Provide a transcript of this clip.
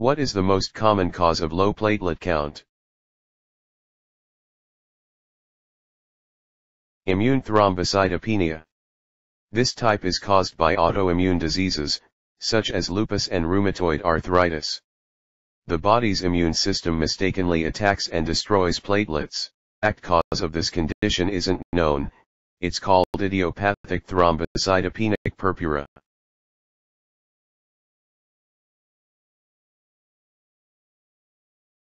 What is the most common cause of low platelet count? Immune thrombocytopenia. This type is caused by autoimmune diseases, such as lupus and rheumatoid arthritis. The body's immune system mistakenly attacks and destroys platelets. Act cause of this condition isn't known, it's called idiopathic thrombocytopenic purpura.